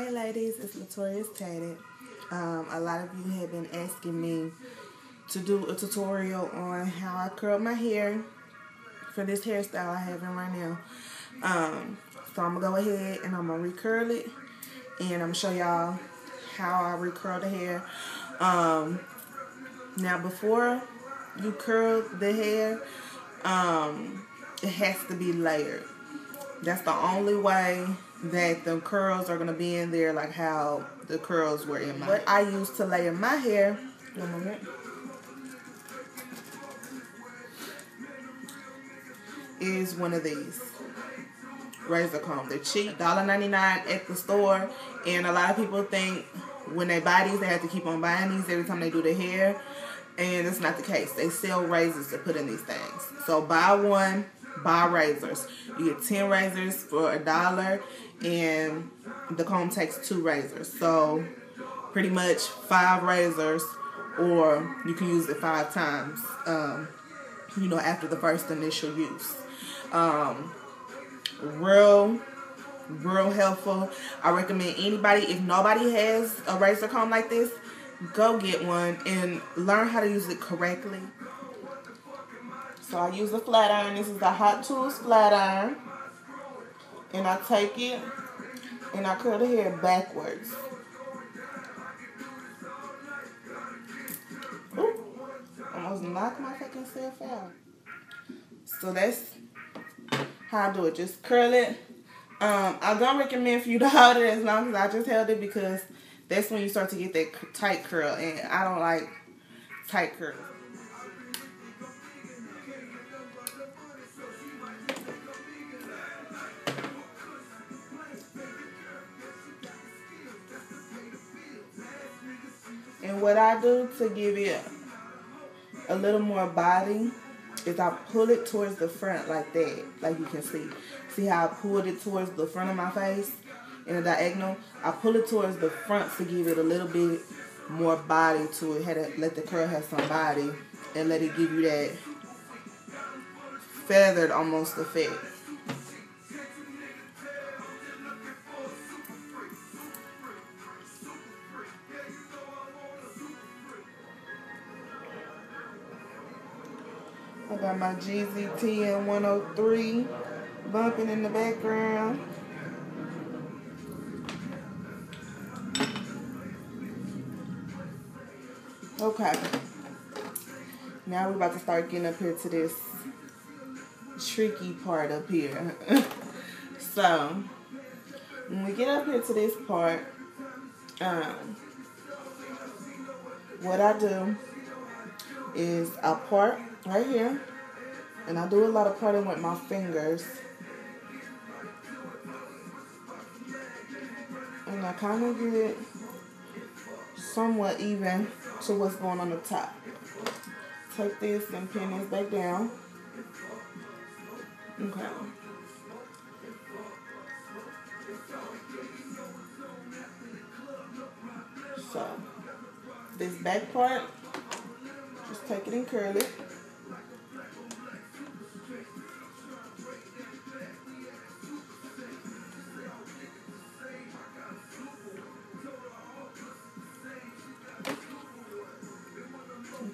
Hey ladies, it's Latoria's Tatted. Um, a lot of you have been asking me to do a tutorial on how I curl my hair for this hairstyle I have in right now. Um, so I'm gonna go ahead and I'm gonna recurl it and I'm gonna show y'all how I recurl the hair. Um, now before you curl the hair, um, it has to be layered. That's the only way that the curls are going to be in there like how the curls were in my What I use to layer my hair, one moment, is one of these razor comb. They're cheap, $1.99 at the store. And a lot of people think when they buy these, they have to keep on buying these every time they do their hair. And it's not the case. They sell razors to put in these things. So buy one, buy razors. You get 10 razors for a dollar and the comb takes two razors. So pretty much five razors or you can use it five times, um, you know, after the first initial use. Um, real, real helpful. I recommend anybody, if nobody has a razor comb like this, go get one and learn how to use it correctly. So I use a flat iron. This is the Hot Tools flat iron. And I take it and I curl the hair backwards. Ooh, almost knocked my fucking self out. So that's how I do it. Just curl it. Um, I don't recommend for you to hold it as long as I just held it because that's when you start to get that tight curl. And I don't like tight curls. What I do to give it a little more body is I pull it towards the front like that, like you can see. See how I pulled it towards the front of my face in a diagonal? I pull it towards the front to give it a little bit more body to it. Had to let the curl have some body and let it give you that feathered almost effect. Got my GZTN 103 bumping in the background. Okay. Now we're about to start getting up here to this tricky part up here. so, when we get up here to this part, um, what I do is I part right here. And I do a lot of parting with my fingers. And I kind of get it somewhat even to what's going on the top. Take this and pin this back down. Okay. So, this back part, just take it and curl it.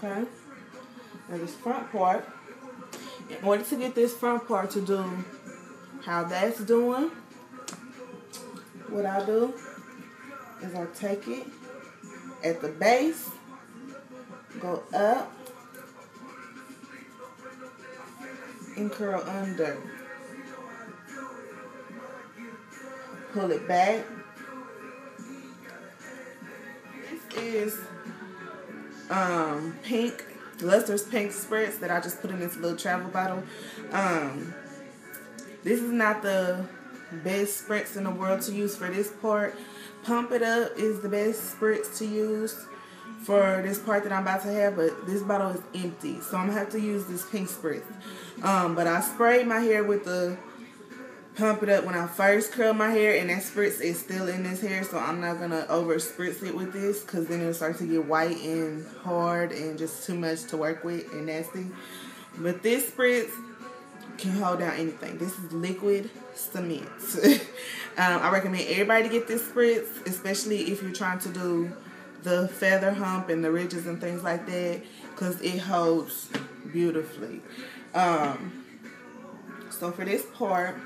Okay. Now this front part, in order to get this front part to do how that's doing, what I do is I take it at the base, go up, and curl under. Pull it back. This is um, pink, Luster's pink spritz that I just put in this little travel bottle. Um, this is not the best spritz in the world to use for this part. Pump It Up is the best spritz to use for this part that I'm about to have, but this bottle is empty. So I'm going to have to use this pink spritz. Um, but I sprayed my hair with the pump it up when I first curl my hair and that spritz is still in this hair so I'm not going to over spritz it with this because then it'll start to get white and hard and just too much to work with and nasty. But this spritz can hold down anything. This is liquid cement. um, I recommend everybody to get this spritz, especially if you're trying to do the feather hump and the ridges and things like that, because it holds beautifully. Um, so for this part,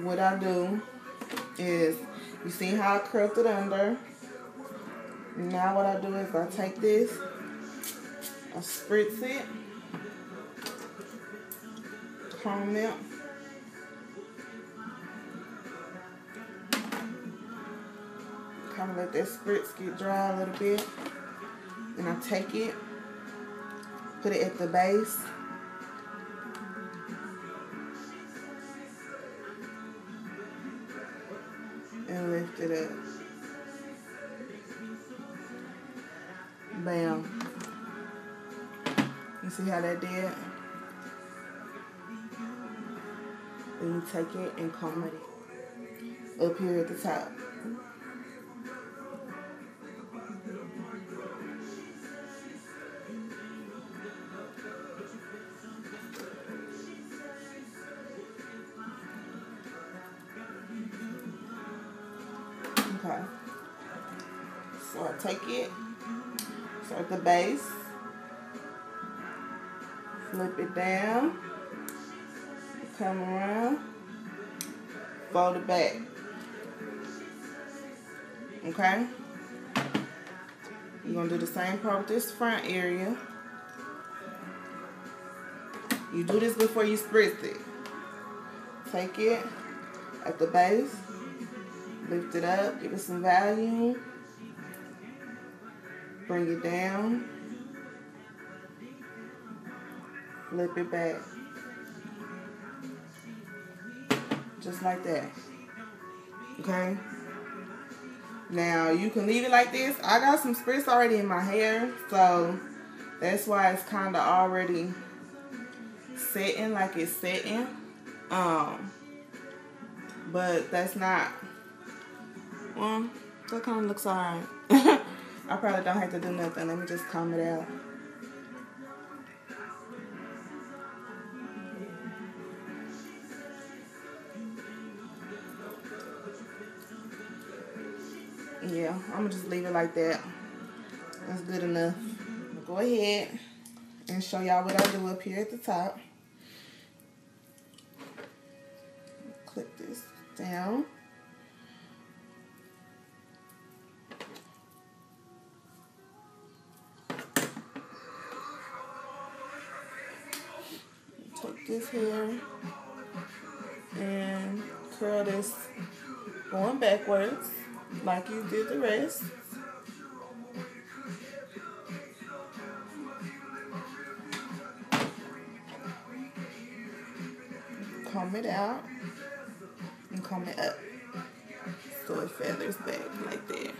what I do is, you see how I curled it under. Now what I do is I take this, I spritz it, comb it, kind of let that spritz get dry a little bit. And I take it, put it at the base. Then you take it and comb it up here at the top. Okay. So I take it, start the base, flip it down, come around, fold it back. Okay? You're going to do the same part with this front area. You do this before you spritz it. Take it at the base, lift it up, give it some volume, bring it down, flip it back. Just like that. Okay? Now, you can leave it like this. I got some spritz already in my hair, so that's why it's kind of already setting like it's setting. Um, but that's not, well, that kind of looks alright. I probably don't have to do nothing. Let me just comb it out. I'm gonna just leave it like that. That's good enough. Go ahead and show y'all what I do up here at the top. Clip this down. Take this hair and curl this going backwards like you did the rest. Comb it out and comb it up so it feathers back like that.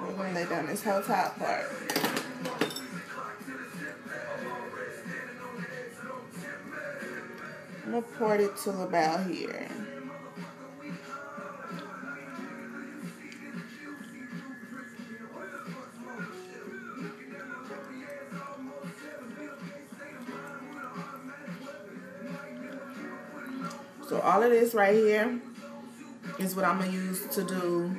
We're going to lay down this whole top part. I'm going to part it to about here. So all of this right here is what I'm going to use to do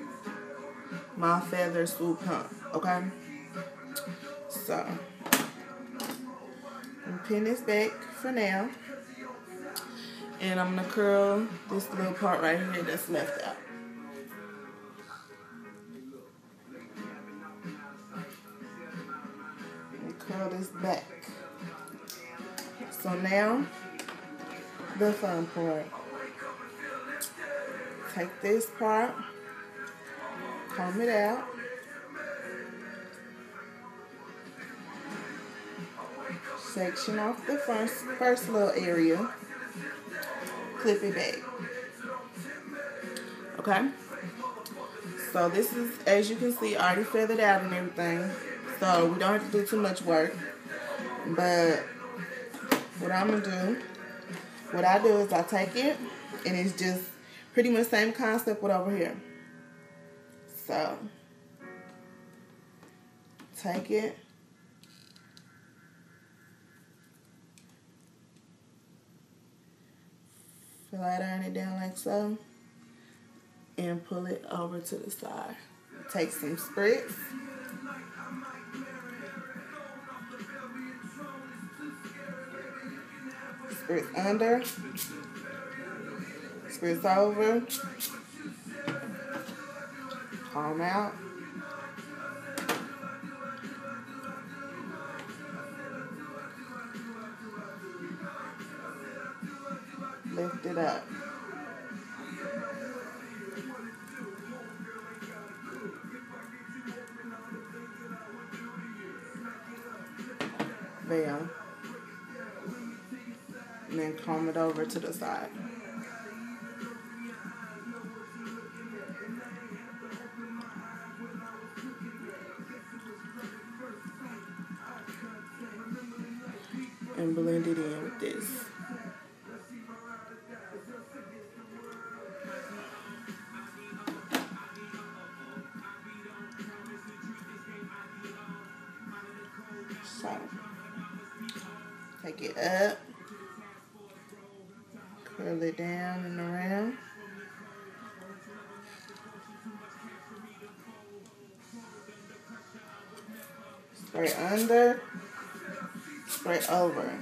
my feather swoop hump, okay? So, I'm pin this back for now. And I'm going to curl this little part right here that's left out. And curl this back. So now, the fun part. Take this part, comb it out. Section off the first, first little area. Clip it back. Okay? So this is, as you can see, already feathered out and everything. So we don't have to do too much work. But what I'm going to do, what I do is I take it and it's just Pretty much same concept with over here. So take it. Flat iron it down like so. And pull it over to the side. Take some spritz. Spritz under. Spritz over. Calm out. Lift it up. There. And then comb it over to the side. Take it up, curl it down and around. Spray under, spray over.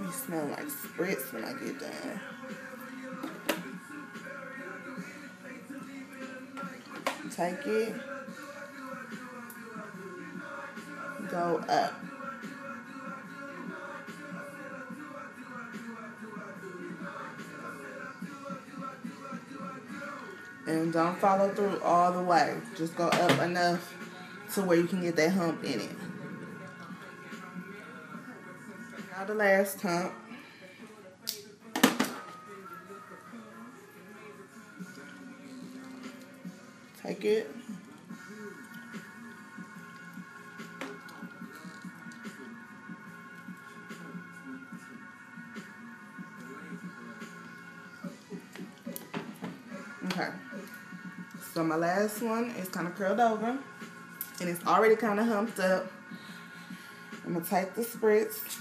It smell like spritz when I get done. Take it. Go up. And don't follow through all the way. Just go up enough to where you can get that hump in it. Now the last hump. Take it. My last one is kind of curled over. And it's already kind of humped up. I'm to take the spritz.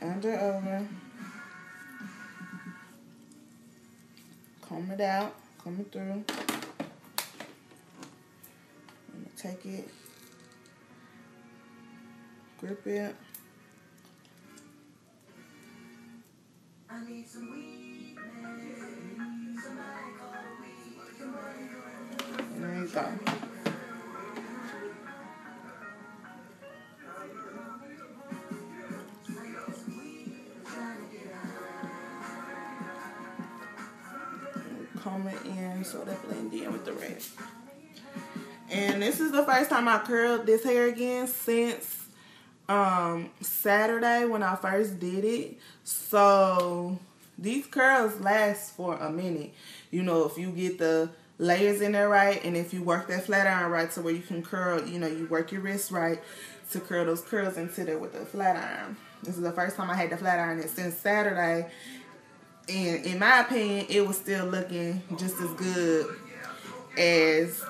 Under over. Comb it out. Comb it through. I'm to take it. Grip it. There you go. Comb it in so that blend in with the rest. And this is the first time I curled this hair again since um Saturday when I first did it. So these curls last for a minute. You know, if you get the layers in there right and if you work that flat iron right to where you can curl, you know, you work your wrist right to curl those curls into there with the flat iron. This is the first time I had the flat iron it since Saturday. And in my opinion, it was still looking just as good as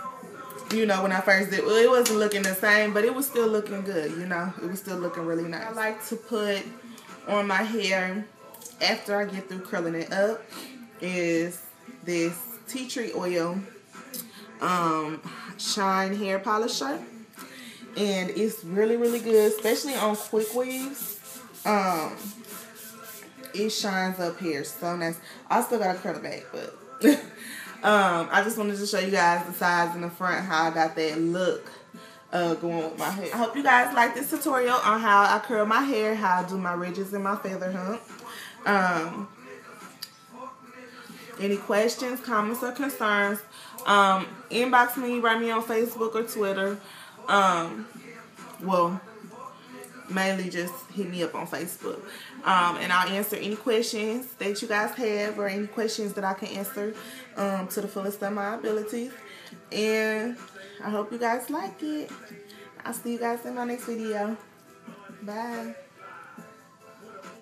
you know, when I first did, well, it wasn't looking the same, but it was still looking good, you know. It was still looking really nice. I like to put on my hair after I get through curling it up is this tea tree oil um, shine hair polisher. And it's really, really good, especially on quick weaves. Um, it shines up here so nice. I still got to curl it back, but... Um, I just wanted to show you guys the sides in the front, how I got that look uh, going with my hair. I hope you guys like this tutorial on how I curl my hair, how I do my ridges and my feather hump. Um, any questions, comments, or concerns, um, inbox me, write me on Facebook or Twitter. Um, well, mainly just hit me up on Facebook. Um, and I'll answer any questions that you guys have or any questions that I can answer um, to the fullest of my abilities. And I hope you guys like it. I'll see you guys in my next video. Bye.